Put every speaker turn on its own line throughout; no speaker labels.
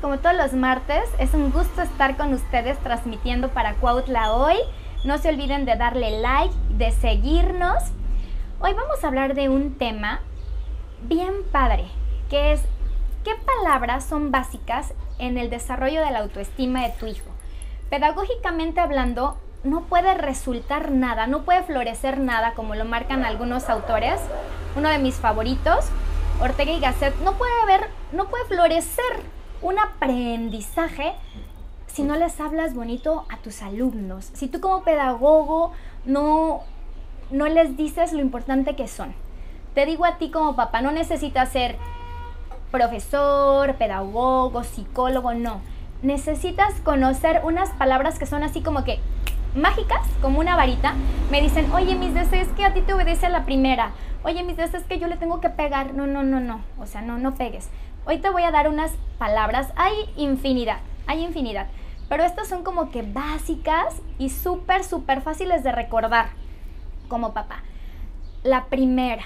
como todos los martes, es un gusto estar con ustedes transmitiendo para Cuautla hoy. No se olviden de darle like, de seguirnos. Hoy vamos a hablar de un tema bien padre, que es qué palabras son básicas en el desarrollo de la autoestima de tu hijo. Pedagógicamente hablando, no puede resultar nada, no puede florecer nada como lo marcan algunos autores. Uno de mis favoritos, Ortega y Gasset, no puede haber, no puede florecer un aprendizaje si no les hablas bonito a tus alumnos. Si tú como pedagogo no, no les dices lo importante que son. Te digo a ti como papá, no necesitas ser profesor, pedagogo, psicólogo, no. Necesitas conocer unas palabras que son así como que mágicas, como una varita. Me dicen, oye, mis deseos es que a ti te obedece a la primera. Oye, mis deseos es que yo le tengo que pegar. No, no, no, no. O sea, no, no pegues. Hoy te voy a dar unas palabras. Hay infinidad, hay infinidad. Pero estas son como que básicas y súper, súper fáciles de recordar como papá. La primera,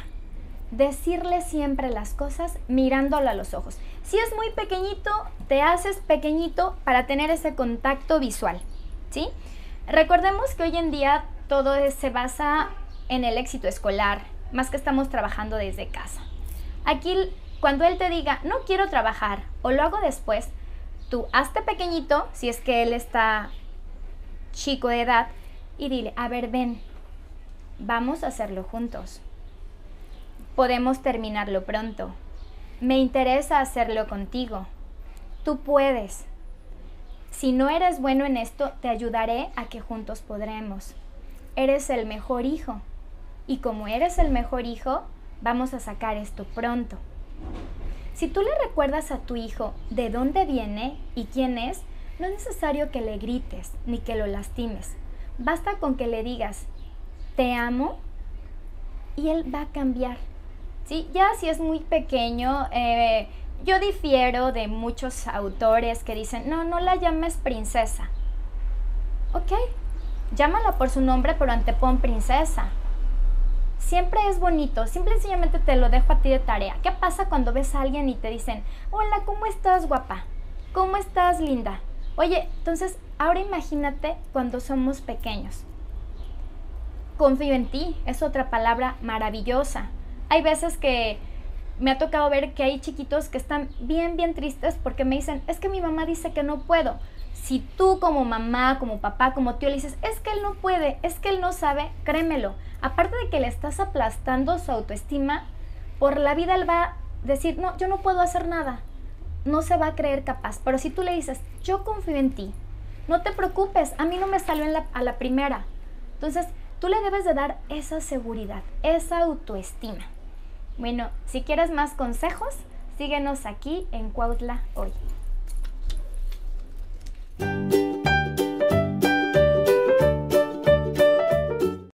decirle siempre las cosas mirándolo a los ojos. Si es muy pequeñito, te haces pequeñito para tener ese contacto visual, ¿sí? Recordemos que hoy en día todo se basa en el éxito escolar, más que estamos trabajando desde casa. Aquí, cuando él te diga, no quiero trabajar o lo hago después, tú hazte pequeñito, si es que él está chico de edad, y dile, a ver, ven, vamos a hacerlo juntos podemos terminarlo pronto. Me interesa hacerlo contigo. Tú puedes. Si no eres bueno en esto, te ayudaré a que juntos podremos. Eres el mejor hijo. Y como eres el mejor hijo, vamos a sacar esto pronto. Si tú le recuerdas a tu hijo de dónde viene y quién es, no es necesario que le grites ni que lo lastimes. Basta con que le digas, te amo, y él va a cambiar. ¿sí? Ya si es muy pequeño, eh, yo difiero de muchos autores que dicen, no, no la llames princesa. Ok, llámala por su nombre, pero antepon princesa. Siempre es bonito, simple y sencillamente te lo dejo a ti de tarea. ¿Qué pasa cuando ves a alguien y te dicen, hola, ¿cómo estás guapa? ¿Cómo estás linda? Oye, entonces ahora imagínate cuando somos pequeños. Confío en ti, es otra palabra maravillosa hay veces que me ha tocado ver que hay chiquitos que están bien, bien tristes porque me dicen, es que mi mamá dice que no puedo. Si tú como mamá, como papá, como tío le dices, es que él no puede, es que él no sabe, créemelo. Aparte de que le estás aplastando su autoestima, por la vida él va a decir, no, yo no puedo hacer nada. No se va a creer capaz. Pero si tú le dices, yo confío en ti, no te preocupes, a mí no me salió a la primera. Entonces, tú le debes de dar esa seguridad, esa autoestima. Bueno, si quieres más consejos, síguenos aquí en Cuautla hoy.